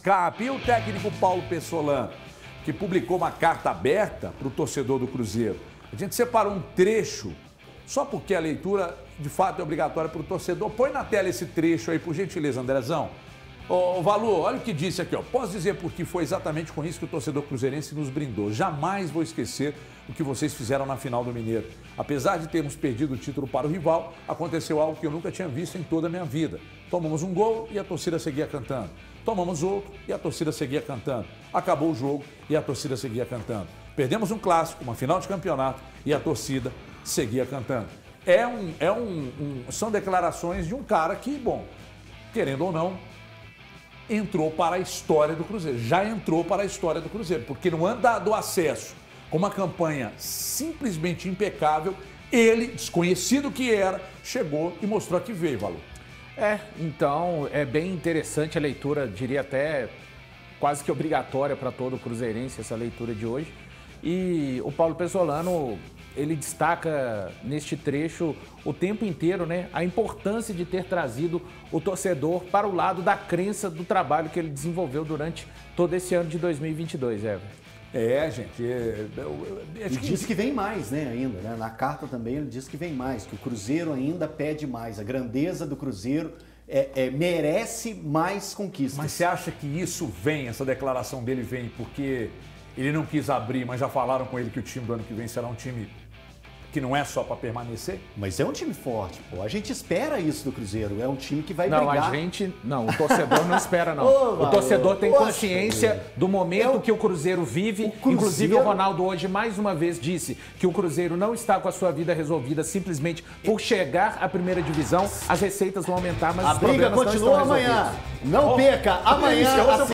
escape. E o técnico Paulo Pessolan, que publicou uma carta aberta para o torcedor do Cruzeiro. A gente separou um trecho, só porque a leitura de fato é obrigatória para o torcedor. Põe na tela esse trecho aí, por gentileza, Andrezão. Ô, Valor, olha o que disse aqui, ó. Posso dizer porque foi exatamente com isso que o torcedor cruzeirense nos brindou. Jamais vou esquecer o que vocês fizeram na final do Mineiro. Apesar de termos perdido o título para o rival, aconteceu algo que eu nunca tinha visto em toda a minha vida. Tomamos um gol e a torcida seguia cantando. Tomamos outro e a torcida seguia cantando. Acabou o jogo e a torcida seguia cantando. Perdemos um clássico, uma final de campeonato e a torcida seguia cantando. É um, é um, um são declarações de um cara que, bom, querendo ou não, entrou para a história do Cruzeiro. Já entrou para a história do Cruzeiro, porque no ano do acesso, com uma campanha simplesmente impecável, ele, desconhecido que era, chegou e mostrou que veio, Valor. É, então é bem interessante a leitura, diria até quase que obrigatória para todo cruzeirense essa leitura de hoje. E o Paulo Pesolano ele destaca neste trecho o tempo inteiro né, a importância de ter trazido o torcedor para o lado da crença do trabalho que ele desenvolveu durante todo esse ano de 2022, Ever. É, gente. É, eu, eu, ele que... diz que vem mais, né, ainda. Né? Na carta também ele diz que vem mais, que o Cruzeiro ainda pede mais. A grandeza do Cruzeiro é, é, merece mais conquistas. Mas você acha que isso vem, essa declaração dele vem porque ele não quis abrir, mas já falaram com ele que o time do ano que vem será um time que não é só para permanecer? Mas é um time forte, pô. A gente espera isso do Cruzeiro. É um time que vai não, brigar. Não, a gente... Não, o torcedor não espera, não. Ô, o torcedor tem Poxa, consciência do momento é que o Cruzeiro vive. O Cruzeiro... Inclusive, o Ronaldo hoje, mais uma vez, disse que o Cruzeiro não está com a sua vida resolvida simplesmente por chegar à primeira divisão. As receitas vão aumentar, mas a os briga problemas continua não amanhã. Não perca. Amanhã...